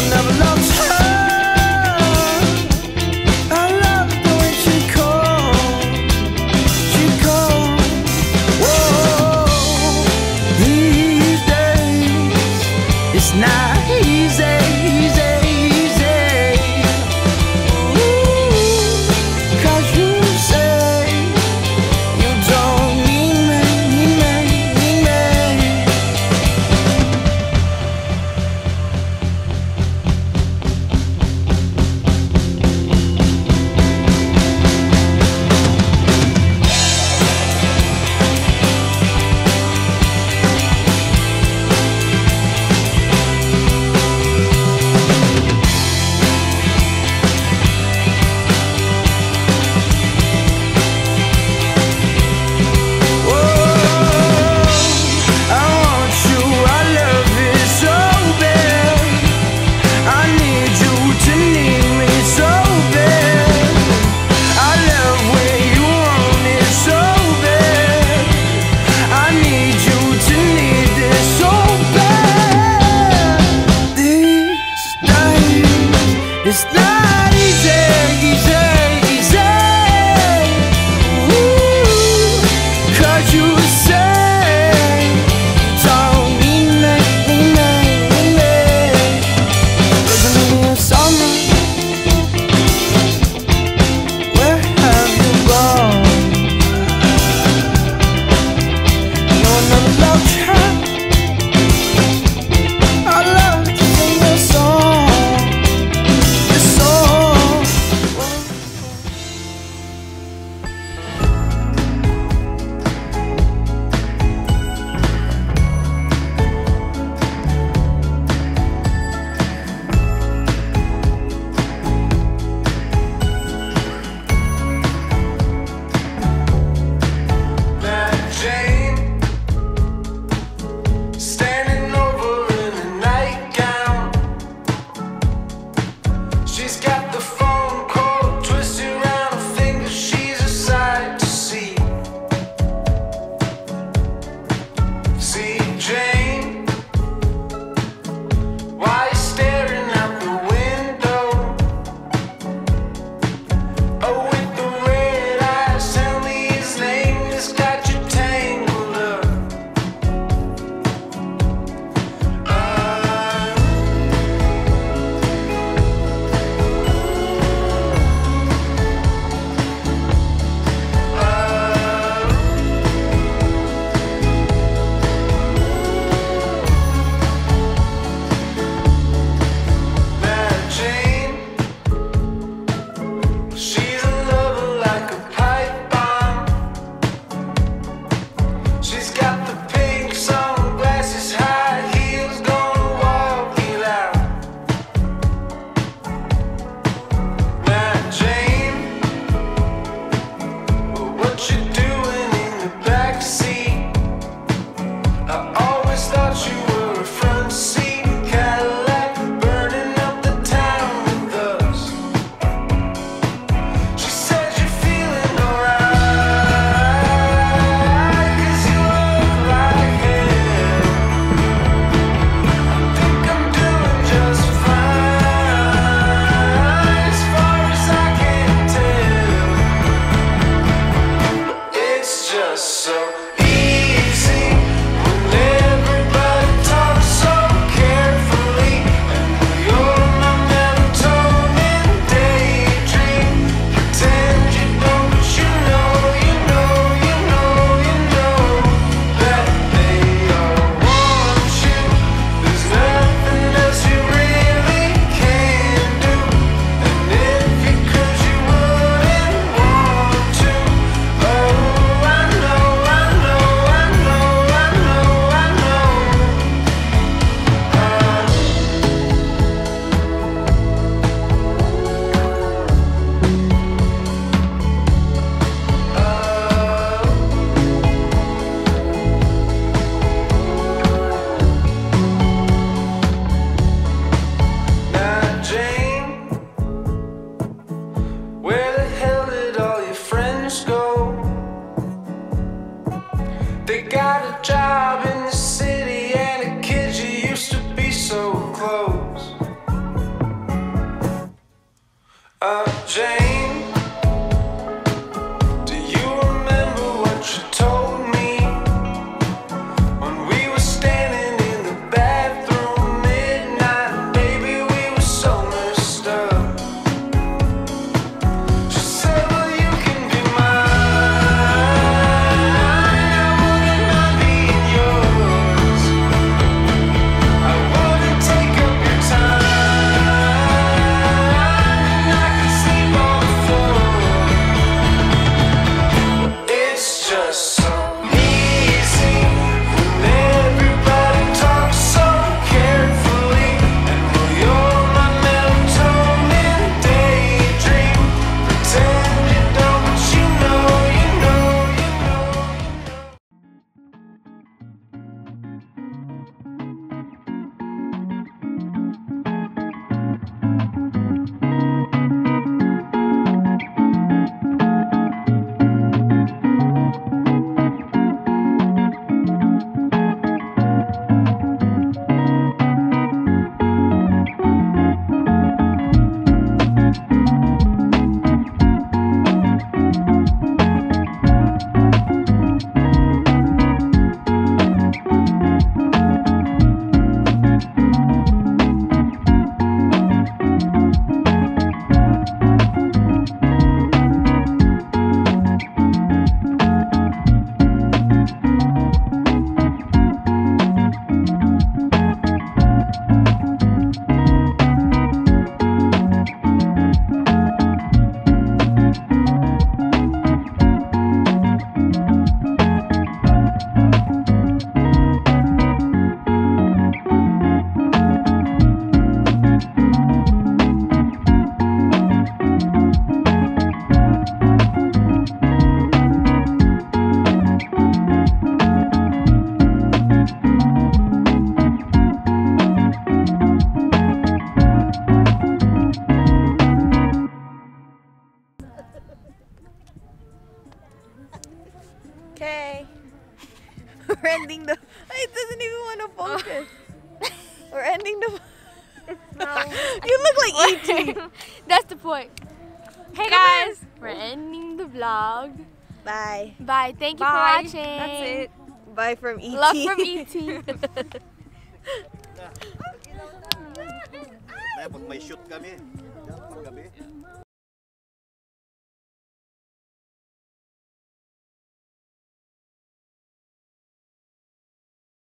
never loved her. Okay. We're ending the. It doesn't even want to focus. Oh. We're ending the. you look like E.T. That's the point. Hey guys, we're ending the vlog. Bye. Bye. Thank you Bye. for watching. That's it. Bye from E.T. Love from ET. Kaya pag may shoot kami, pag gabi,